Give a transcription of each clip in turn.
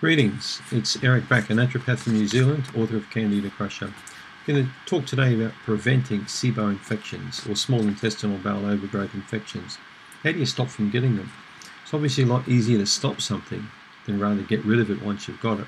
Greetings, it's Eric Bakker, a naturopath from New Zealand, author of Candida Crusher. I'm going to talk today about preventing SIBO infections or small intestinal bowel overgrowth infections. How do you stop from getting them? It's obviously a lot easier to stop something than rather get rid of it once you've got it.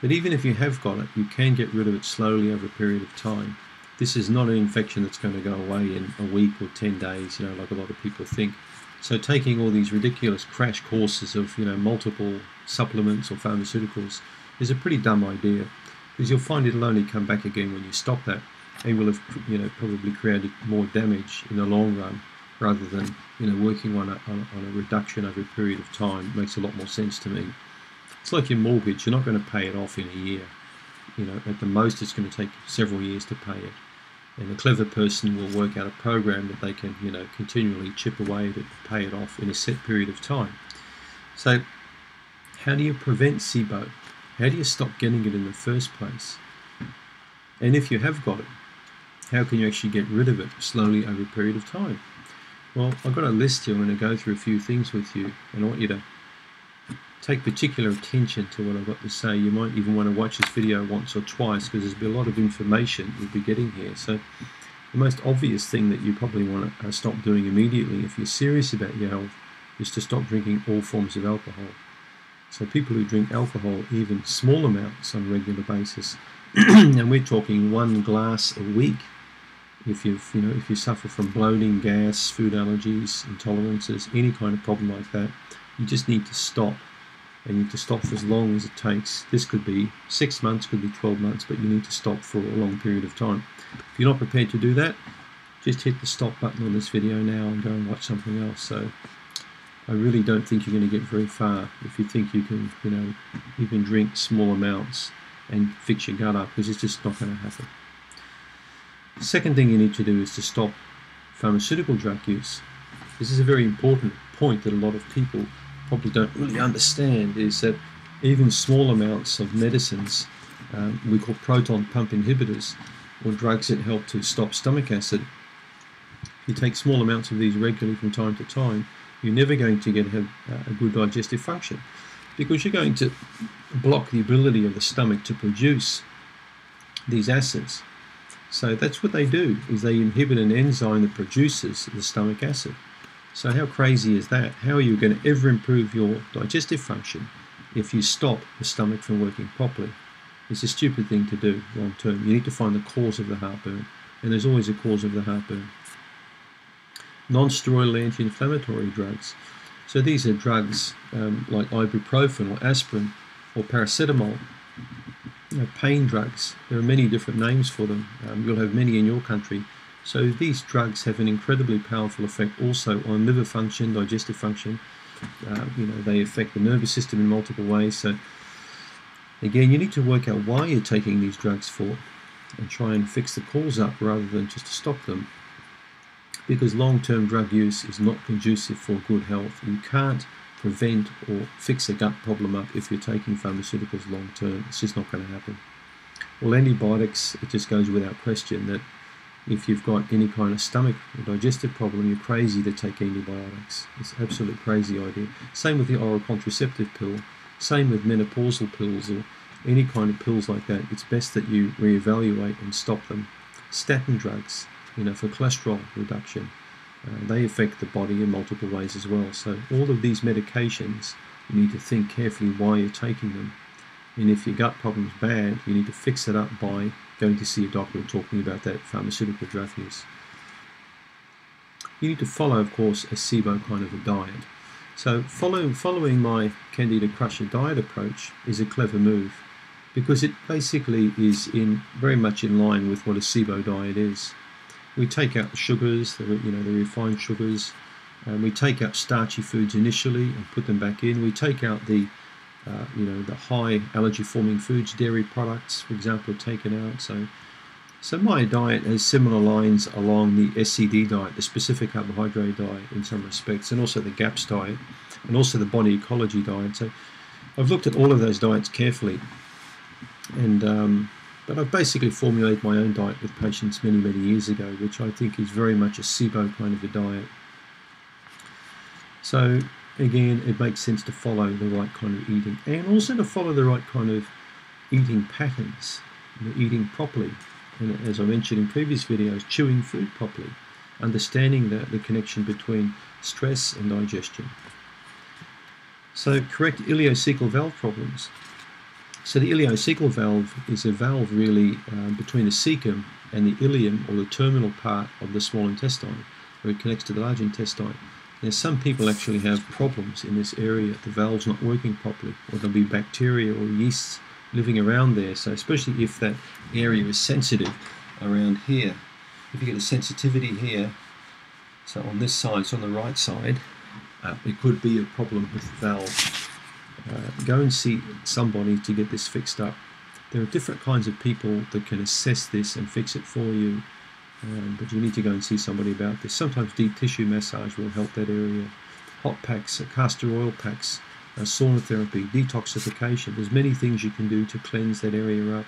But even if you have got it, you can get rid of it slowly over a period of time. This is not an infection that's going to go away in a week or 10 days, you know, like a lot of people think. So taking all these ridiculous crash courses of you know multiple supplements or pharmaceuticals is a pretty dumb idea because you'll find it'll only come back again when you stop that and will have you know probably created more damage in the long run rather than you know working on a, on, on a reduction over a period of time makes a lot more sense to me. It's like your mortgage, you're not going to pay it off in a year. You know, at the most it's going to take several years to pay it and a clever person will work out a program that they can, you know, continually chip away to pay it off in a set period of time. So, how do you prevent SIBO? How do you stop getting it in the first place? And if you have got it, how can you actually get rid of it slowly over a period of time? Well, I've got a list here. I'm going to go through a few things with you, and I want you to take particular attention to what I've got to say. You might even want to watch this video once or twice because there's a lot of information you'll be getting here. So the most obvious thing that you probably want to uh, stop doing immediately if you're serious about your health is to stop drinking all forms of alcohol. So people who drink alcohol, even small amounts on a regular basis, and we're talking one glass a week. If you've, you know, if you suffer from bloating, gas, food allergies, intolerances, any kind of problem like that, you just need to stop and you need to stop for as long as it takes. This could be six months, could be 12 months, but you need to stop for a long period of time. If you're not prepared to do that, just hit the stop button on this video now and go and watch something else. So I really don't think you're going to get very far if you think you can, you know, you can drink small amounts and fix your gut up because it's just not going to happen. Second thing you need to do is to stop pharmaceutical drug use. This is a very important point that a lot of people probably don't really understand is that even small amounts of medicines, um, we call proton pump inhibitors, or drugs that help to stop stomach acid, if you take small amounts of these regularly from time to time, you're never going to get a, a good digestive function because you're going to block the ability of the stomach to produce these acids. So that's what they do, is they inhibit an enzyme that produces the stomach acid. So how crazy is that? How are you going to ever improve your digestive function if you stop the stomach from working properly? It's a stupid thing to do long term. You need to find the cause of the heartburn, and there's always a cause of the heartburn. Non-steroidal anti-inflammatory drugs. So these are drugs um, like ibuprofen or aspirin or paracetamol. You know, pain drugs. There are many different names for them. Um, you'll have many in your country. So these drugs have an incredibly powerful effect also on liver function, digestive function. Uh, you know, they affect the nervous system in multiple ways. So again, you need to work out why you're taking these drugs for and try and fix the cause up rather than just to stop them. Because long-term drug use is not conducive for good health. You can't prevent or fix a gut problem up if you're taking pharmaceuticals long term. It's just not going to happen. Well, antibiotics, it just goes without question that if you've got any kind of stomach or digestive problem, you're crazy to take antibiotics. It's an absolute crazy idea. Same with the oral contraceptive pill. Same with menopausal pills or any kind of pills like that. It's best that you reevaluate and stop them. Statin drugs, you know, for cholesterol reduction, uh, they affect the body in multiple ways as well. So all of these medications, you need to think carefully why you're taking them. And if your gut problem's bad, you need to fix it up by going to see a doctor talking about that pharmaceutical drug use. You need to follow, of course, a SIBO kind of a diet. So follow, following my Candida Crusher diet approach is a clever move because it basically is in very much in line with what a SIBO diet is. We take out the sugars, the, you know, the refined sugars, and we take out starchy foods initially and put them back in. We take out the uh, you know, the high allergy forming foods, dairy products, for example, are taken out. So, so my diet has similar lines along the SCD diet, the specific carbohydrate diet in some respects, and also the GAPS diet, and also the body ecology diet. So I've looked at all of those diets carefully, and um, but I've basically formulated my own diet with patients many, many years ago, which I think is very much a SIBO kind of a diet. So again, it makes sense to follow the right kind of eating and also to follow the right kind of eating patterns, you know, eating properly. And as I mentioned in previous videos, chewing food properly, understanding the, the connection between stress and digestion. So, correct ileocecal valve problems. So, the ileocecal valve is a valve really um, between the cecum and the ileum or the terminal part of the small intestine where it connects to the large intestine. Now, some people actually have problems in this area. The valve's not working properly, or there'll be bacteria or yeasts living around there. So, especially if that area is sensitive around here, if you get a sensitivity here, so on this side, it's on the right side, uh, it could be a problem with the valve. Uh, go and see somebody to get this fixed up. There are different kinds of people that can assess this and fix it for you, um, but you need to go and see somebody about this. Sometimes deep tissue massage will help that area. Hot packs, castor oil packs, uh, sauna therapy, detoxification. There's many things you can do to cleanse that area up.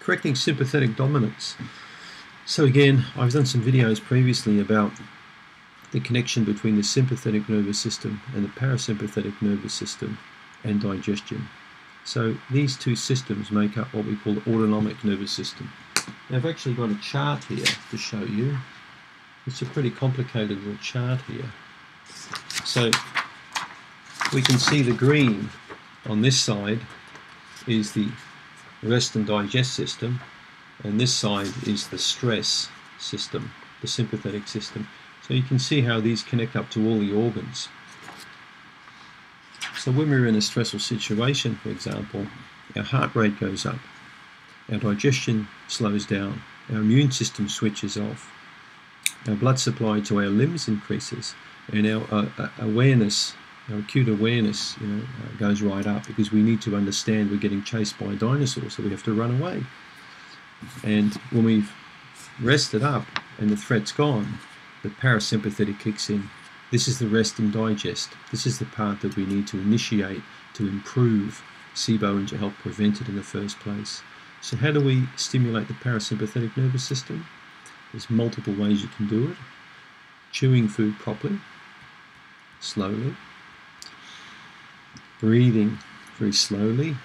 Correcting sympathetic dominance. So again, I've done some videos previously about the connection between the sympathetic nervous system and the parasympathetic nervous system and digestion. So these two systems make up what we call the autonomic nervous system. Now I've actually got a chart here to show you. It's a pretty complicated little chart here. So we can see the green on this side is the rest and digest system and this side is the stress system, the sympathetic system. So you can see how these connect up to all the organs. So when we're in a stressful situation, for example, our heart rate goes up, our digestion slows down, our immune system switches off, our blood supply to our limbs increases, and our uh, uh awareness, our acute awareness, you know, uh, goes right up because we need to understand we're getting chased by a dinosaur, so we have to run away. And when we've rested up and the threat's gone, the parasympathetic kicks in. This is the rest and digest. This is the part that we need to initiate to improve SIBO and to help prevent it in the first place. So how do we stimulate the parasympathetic nervous system? There's multiple ways you can do it. Chewing food properly, slowly. Breathing very slowly,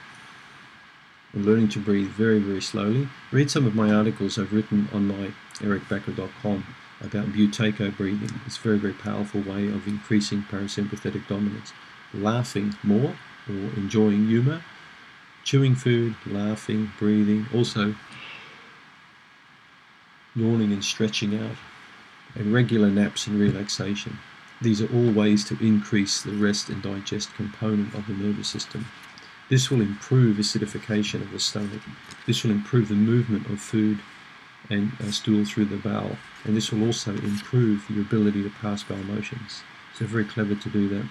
and learning to breathe very, very slowly. Read some of my articles I've written on my ericbakker.com about buteyko breathing. It's a very, very powerful way of increasing parasympathetic dominance. Laughing more or enjoying humor, chewing food, laughing, breathing, also yawning and stretching out, and regular naps and relaxation. These are all ways to increase the rest and digest component of the nervous system. This will improve acidification of the stomach. This will improve the movement of food and uh, stool through the bowel. And this will also improve your ability to pass bowel motions. So very clever to do that.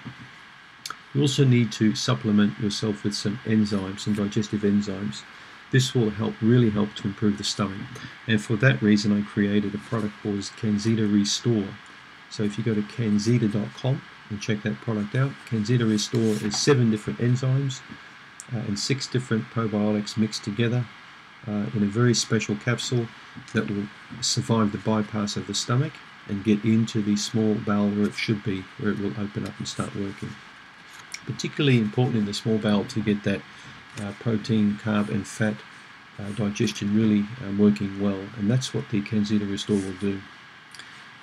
You also need to supplement yourself with some enzymes, some digestive enzymes. This will help, really help to improve the stomach. And for that reason, I created a product called CanXida Restore. So if you go to canxida.com and check that product out, CanXida Restore is seven different enzymes uh, and six different probiotics mixed together uh, in a very special capsule that will survive the bypass of the stomach and get into the small bowel where it should be, where it will open up and start working. Particularly important in the small bowel to get that uh, protein, carb, and fat uh, digestion really um, working well, and that's what the CanXida Restore will do.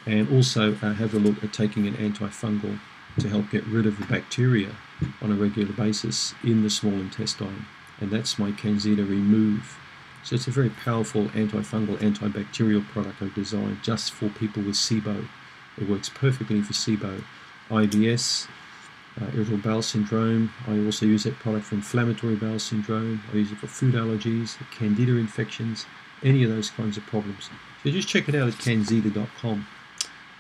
And also uh, have a look at taking an antifungal to help get rid of the bacteria on a regular basis in the small intestine. And that's my CanXida Remove. So it's a very powerful antifungal, antibacterial product I've designed just for people with SIBO. It works perfectly for SIBO, IBS, uh, irritable bowel syndrome. I also use that product for inflammatory bowel syndrome. I use it for food allergies, candida infections, any of those kinds of problems. So just check it out at canxida.com.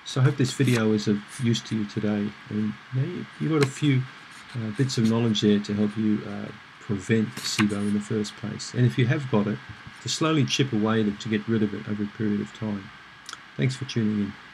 So I hope this video is of use to you today. And you you've got a few uh, bits of knowledge there to help you uh, prevent SIBO in the first place. And if you have got it, to slowly chip away to get rid of it over a period of time. Thanks for tuning in.